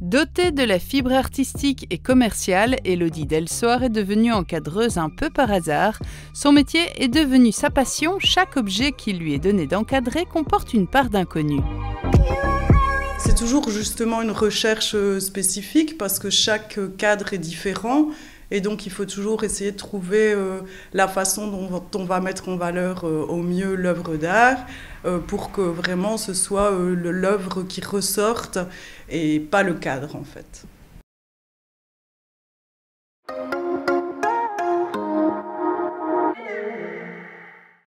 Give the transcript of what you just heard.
Dotée de la fibre artistique et commerciale, Elodie Delsoir est devenue encadreuse un peu par hasard. Son métier est devenu sa passion. Chaque objet qui lui est donné d'encadrer comporte une part d'inconnu. C'est toujours justement une recherche euh, spécifique parce que chaque cadre est différent et donc il faut toujours essayer de trouver euh, la façon dont on va mettre en valeur euh, au mieux l'œuvre d'art pour que vraiment ce soit l'œuvre qui ressorte et pas le cadre en fait.